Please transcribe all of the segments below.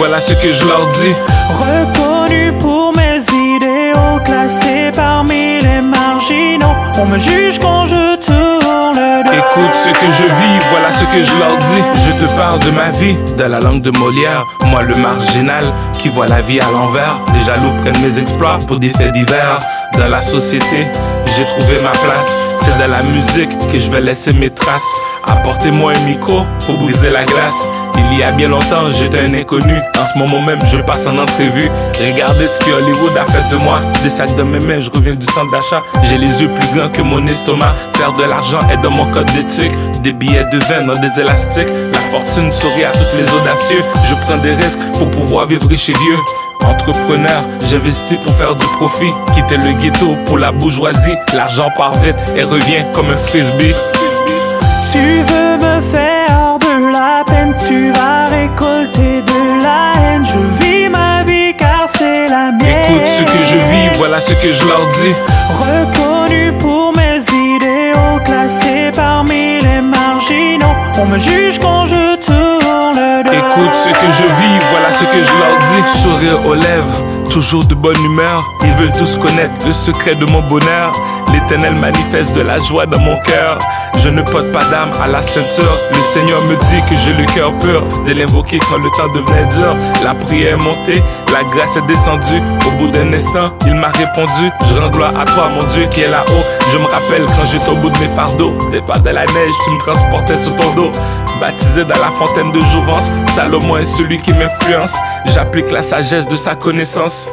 voilà ce que je leur dis. Reconnu pour mes idéaux, classé parmi les marginaux. On me juge quand je tourne le dos. Écoute ce que je vis, voilà ce que je leur dis. Je te parle de ma vie, de la langue de Molière. Moi, le marginal qui voit la vie à l'envers. Les jaloux prennent mes exploits pour des faits divers. Dans la société, j'ai trouvé ma place. C'est dans la musique que je vais laisser mes traces. Apportez-moi un micro pour briser la glace. Il y a bien longtemps, j'étais un inconnu. En ce moment même, je passe en entrevue. Regardez ce que Hollywood a fait de moi. Des sacs dans mes mains, je reviens du centre d'achat. J'ai les yeux plus grands que mon estomac. Faire de l'argent est dans mon code d'éthique. Des billets de vin dans des élastiques. La fortune sourit à toutes les audacieux. Je prends des risques pour pouvoir vivre chez vieux. Entrepreneur, j'investis pour faire du profit. Quitter le ghetto pour la bourgeoisie. L'argent part vite et revient comme un frisbee. Tu veux ce que je leur dis. Reconnu pour mes idéaux, classé parmi les marginaux. On me juge quand je tourne le dos. Écoute ce que je vis, voilà ce que je leur dis. Sourire aux lèvres, toujours de bonne humeur. Ils veulent tous connaître le secret de mon bonheur. L'éternel manifeste de la joie dans mon cœur. Je ne porte pas d'âme à la ceinture. Le Seigneur me dit que j'ai le cœur pur de l'invoquer quand le temps devenait dur. La prière est montée, la grâce est descendue. Au bout d'un instant, il m'a répondu. Je rends gloire à toi, mon Dieu, qui est là-haut. Je me rappelle quand j'étais au bout de mes fardeaux. Des pas de la neige, tu me transportais sur ton dos. Baptisé dans la fontaine de Jouvence, Salomon est celui qui m'influence. J'applique la sagesse de sa connaissance.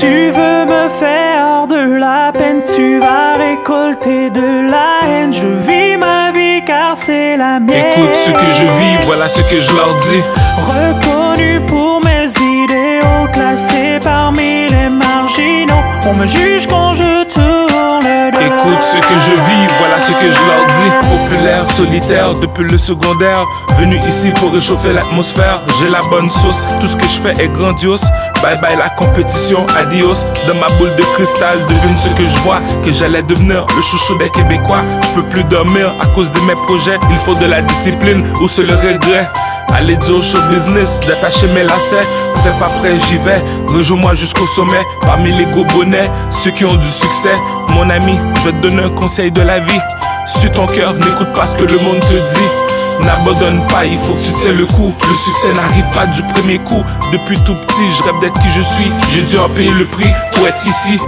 Tu veux me faire de la peine, tu vas récolter de la haine. Je vis ma vie car c'est la mienne. Écoute ce que je vis, voilà ce que je leur dis. Reconnu pour mes idéaux, classé parmi les marginaux. On me juge quand je tourne le dos. Écoute ce que je vis, voilà ce que je leur dis. Populaire, solitaire, depuis le secondaire. Venu ici pour réchauffer l'atmosphère. J'ai la bonne sauce, tout ce que je fais est grandiose. Bye bye la compétition, adios. Dans ma boule de cristal, devine ce que je vois. Que j'allais devenir le chouchou des Québécois. Je peux plus dormir à cause de mes projets. Il faut de la discipline ou c'est le regret. Allez dire au show business, d'attacher mes lacets. Prêt pas prêt, j'y vais. Rejoins-moi jusqu'au sommet. Parmi les gros bonnets, ceux qui ont du succès. Mon ami, je vais te donner un conseil de la vie. Suis ton cœur, n'écoute pas ce que le monde te dit. N'abandonne pas, il faut que tu tiens le coup. Le succès n'arrive pas du premier coup. Depuis tout petit, je rêve d'être qui je suis. J'ai dû en payer le prix pour être ici.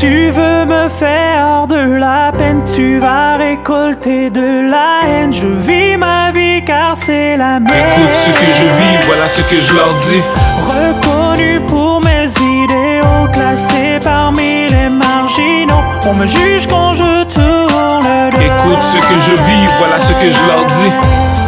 Tu veux me faire de la peine, tu vas récolter de la haine. Je vis ma vie car c'est la mienne. Écoute ce que je vis, voilà ce que je leur dis. Reconnu pour mes idéaux, classé parmi les marginaux. On me juge quand je tourne ce que je vis, voilà ce que je leur dis.